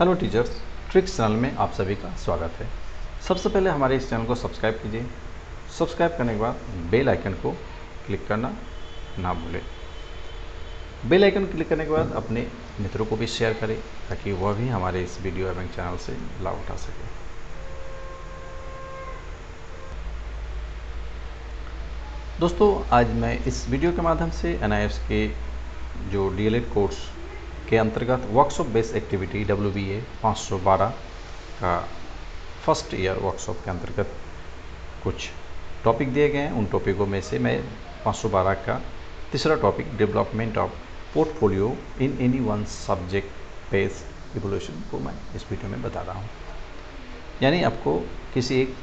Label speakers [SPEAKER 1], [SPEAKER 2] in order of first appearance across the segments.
[SPEAKER 1] Hello teachers tricks channel में आप सभी का स्वागत है। सबसे पहले हमारे इस चैनल को सब्सक्राइब कीजिए। सब्सक्राइब करने के बाद बेल आइकन को क्लिक करना ना भूलें। बेल आइकन क्लिक करने के बाद अपने मित्रों को भी शेयर करें, ताकि वह भी हमारे इस वीडियो एवं चैनल से लाभ उठा सके। दोस्तों, आज मैं इस वीडियो के माध्यम से एन के जो डी कोर्स के अंतर्गत workshop based activity W B A का फ़र्स्ट ईयर वर्कशॉप के अंतर्गत कुछ टॉपिक दिए गए हैं। उन टॉपिकों में से मैं 512 का तीसरा topic development of portfolio in any one subject base evolution को मैं इस वीडियो में बता रहा हूँ। यानी आपको किसी एक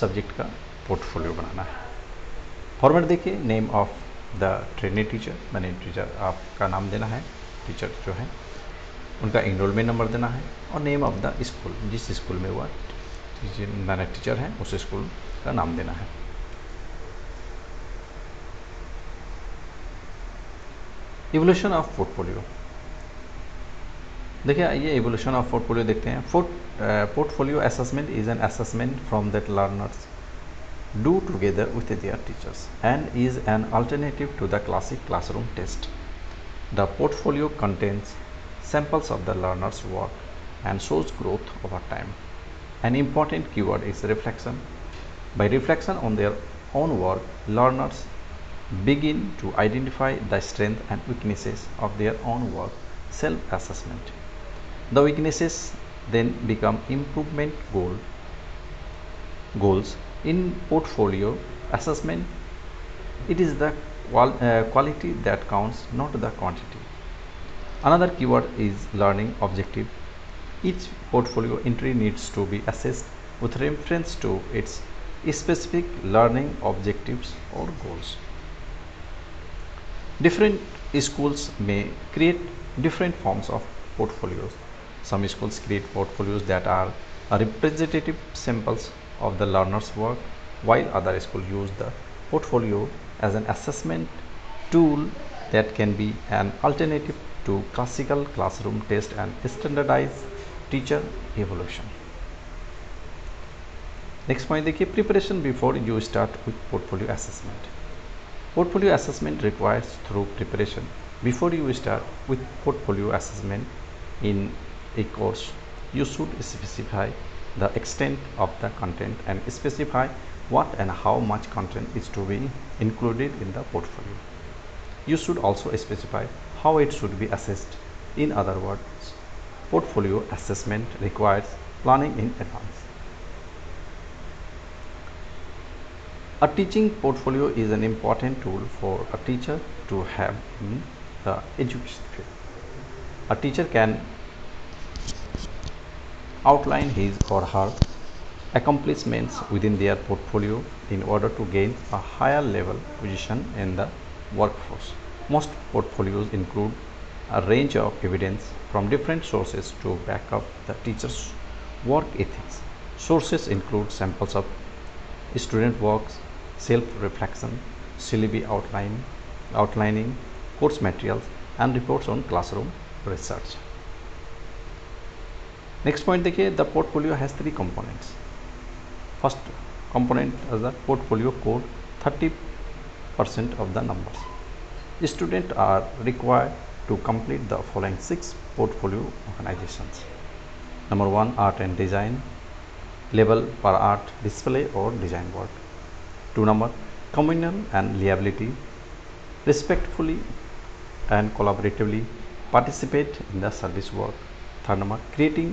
[SPEAKER 1] सब्जेक्ट का पोर्टफोलियो बनाना है। फॉर्मेट देखिए name of the training teacher मैंने टीचर आपका नाम देना है। टीचर जो है, उनका इनरोलमेंट नंबर देना है और नेम ऑफ़ द स्कूल जिस स्कूल में वह मैंने टीचर है, उस स्कूल का नाम देना है। इवोल्यूशन ऑफ़ पोर्टफोलियो देखिए, ये इवोल्यूशन ऑफ़ पोर्टफोलियो देखते हैं। Portfolio assessment is an assessment from that learners do together with their teachers and is an alternative to the classic classroom test. The portfolio contains samples of the learner's work and shows growth over time. An important keyword is reflection. By reflection on their own work, learners begin to identify the strengths and weaknesses of their own work, self-assessment. The weaknesses then become improvement goal, goals in portfolio assessment it is the qual uh, quality that counts not the quantity. Another keyword is learning objective. Each portfolio entry needs to be assessed with reference to its specific learning objectives or goals. Different schools may create different forms of portfolios. Some schools create portfolios that are representative samples of the learner's work while other schools use the portfolio as an assessment tool that can be an alternative to classical classroom test and standardized teacher evaluation. Next point देखिए preparation before you start with portfolio assessment. Portfolio assessment requires through preparation before you start with portfolio assessment in a course you should specify the extent of the content and specify what and how much content is to be included in the portfolio. You should also specify how it should be assessed. In other words, portfolio assessment requires planning in advance. A teaching portfolio is an important tool for a teacher to have in the education field. A teacher can outline his or her accomplishments within their portfolio in order to gain a higher level position in the workforce. Most portfolios include a range of evidence from different sources to back up the teacher's work ethics. Sources include samples of student works, self-reflection, syllabi outline, outlining, course materials, and reports on classroom research. Next point देखिए the portfolio has three components. First component as the portfolio code 30 percent of the numbers. Students are required to complete the following six portfolio organizations. Number one art and design label per art display or design board. Two number communal and liability respectfully and collaboratively participate in the service work. Third number creating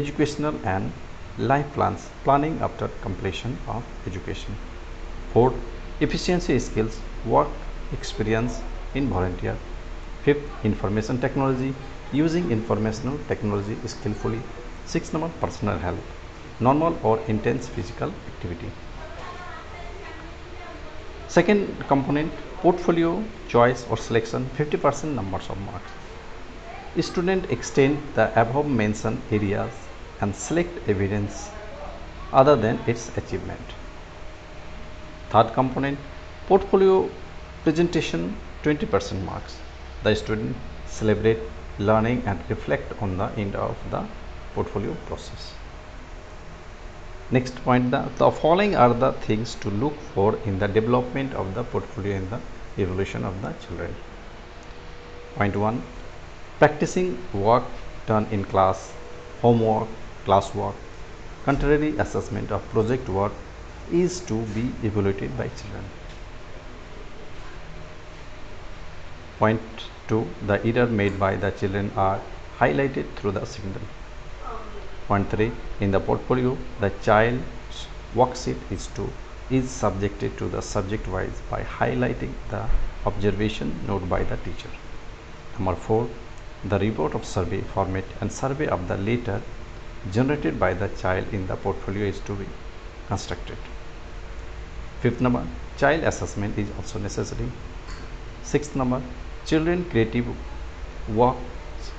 [SPEAKER 1] educational and life plans planning after completion of education. Fourth, efficiency skills work experience in volunteer. Fifth, information technology using informational technology skillfully. Sixth number personal health normal or intense physical activity. Second component portfolio choice or selection 50% numbers of marks. Student extend the above mentioned areas and select evidence other than its achievement. Third component portfolio presentation 20% marks. The student celebrate learning and reflect on the end of the portfolio process. Next point, the, the following are the things to look for in the development of the portfolio in the evolution of the children. Point 1. Practicing work done in class, homework, classwork, contrary assessment of project work is to be evaluated by children. Point 2. The error made by the children are highlighted through the signal. Point 3. In the portfolio, the child's worksheet is to is subjected to the subject wise by highlighting the observation note by the teacher. Number 4. The report of survey format and survey of the later generated by the child in the portfolio is to be constructed. Fifth number, child assessment is also necessary. Sixth number, children creative work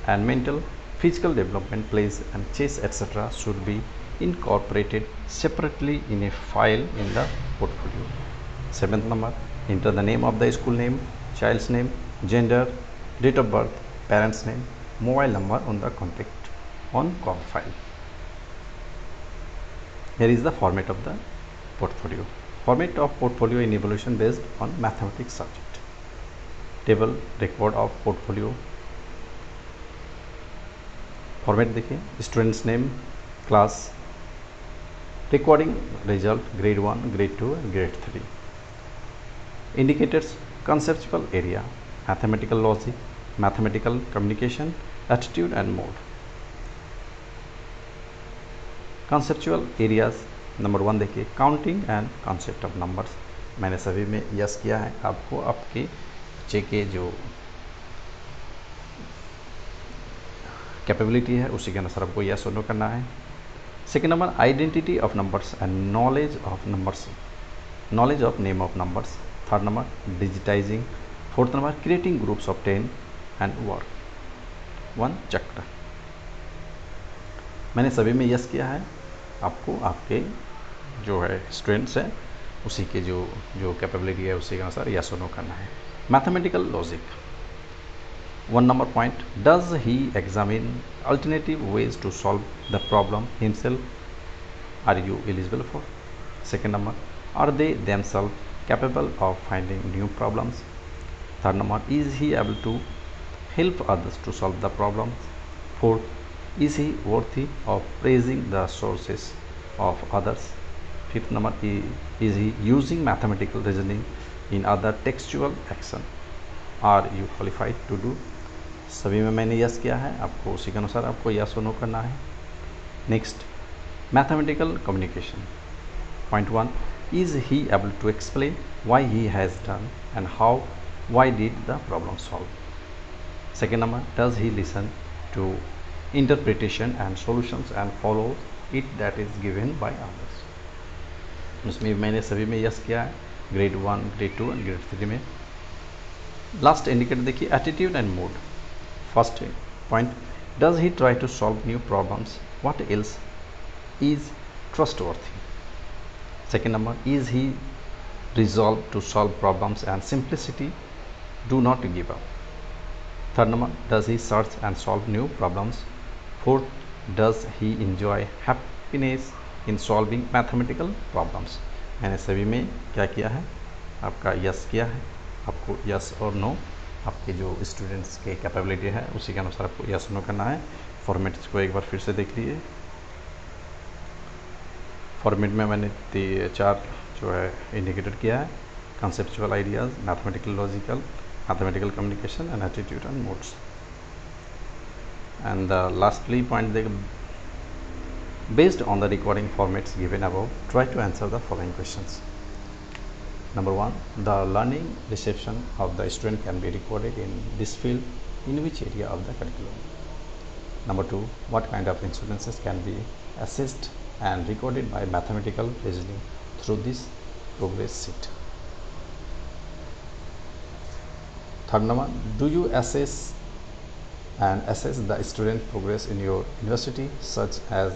[SPEAKER 1] and mental physical development plays and chess etc should be incorporated separately in a file in the portfolio seventh number enter the name of the school name child's name gender date of birth parents name mobile number on the contact on com file here is the format of the portfolio format of portfolio in evaluation based on mathematics subject table record of portfolio format देखिए students name class recording result grade one grade two and grade three indicators conceptual area mathematical logic mathematical communication attitude and mode conceptual areas number one देखिए counting and concept of numbers मैंने सभी में yes किया है। आपको आपके बच्चे के जो कैपेबिलिटी है, उसी के अनुसार आपको यस और नो करना है। Second number identity of numbers and knowledge of numbers knowledge of name of numbers third number digitizing fourth number creating groups of ten and work one चक्र मैंने सभी में यस किया है। आपको आपके जो है स्ट्रेंथ्स हैं, उसी के जो जो कैपेबिलिटी है, उसी के अनुसार या सोनो करना है। Mathematical logic one number point does he examine alternative ways to solve the problem himself are you eligible for second number are they themselves capable of finding new problems third number is he able to help others to solve the problem fourth is he worthy of praising the sources of others fifth number is he using mathematical reasoning in other textual action are you qualified to do सभी में मैंने yes किया है। आपको उसी के अनुसार आपको यस और नो करना है। Next mathematical communication point one is he able to explain why he has done and how why did the problem solve second number does he listen to interpretation and solutions and follow it that is given by others उसमें मैंने सभी में yes किया है grade one grade two and grade three में last indicator देखिए attitude and mood First point Does he try to solve new problems? What else is trustworthy? Second number Is he resolved to solve problems and simplicity? Do not give up. Third number Does he search and solve new problems? Fourth Does he enjoy happiness in solving mathematical problems? मैंने सभी में क्या किया है? आपका yes किया है। आपको यस और नो आपके जो स्टूडेंट्स के कैपेबिलिटी है, उसी के अनुसार आपको यस नो करना है। फॉर्मेट्स को एक बार फिर से देख लीजिए। फॉर्मेट में मैंने चार जो है इंडिकेटेड किया है। Conceptual ideas mathematical logical mathematical communication and attitude and modes and the lastly point they based on the recording formats given above try to answer the following questions. Number one the learning reception of the student can be recorded in this field in which area of the curriculum? Number two what kind of insurances can be assessed and recorded by mathematical reasoning through this progress sheet? Third number do you assess and assess the student progress in your university such as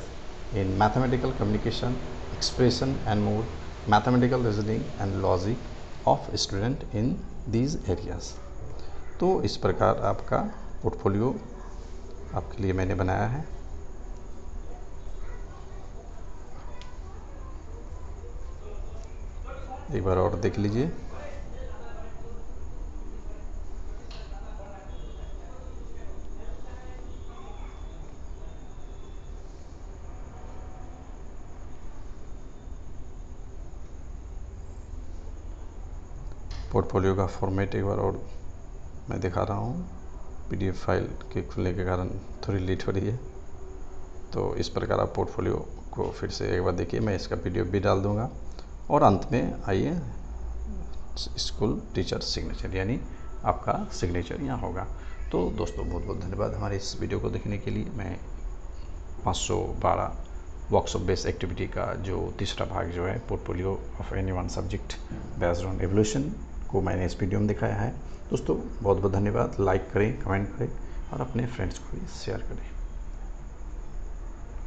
[SPEAKER 1] in mathematical communication, expression and more, mathematical reasoning and logic of student in these areas. तो इस प्रकार आपका portfolio आपके लिए मैंने बनाया है एक बार और देख लीजिए पोर्टफोलियो का फॉर्मेट एक बार और मैं दिखा रहा हूँ। पीडीएफ फ़ाइल के खुलने के कारण थोड़ी लेट हो रही है। तो इस प्रकार आप पोर्टफोलियो को फिर से एक बार देखिए, मैं इसका पीडीएफ भी डाल दूँगा। और अंत में आइए स्कूल टीचर सिग्नेचर यानी आपका सिग्नेचर यहाँ होगा। तो दोस्तों, बहुत बहुत धन्यवाद हमारे इस वीडियो को देखने के लिए। मैं 512 वर्कशॉप बेस्ड एक्टिविटी का जो तीसरा भाग जो है portfolio of any one subject based on evolution को मैंने इस वीडियो में दिखाया है। दोस्तों बहुत बहुत धन्यवाद। लाइक करें कमेंट करें और अपने फ्रेंड्स को भी शेयर करें।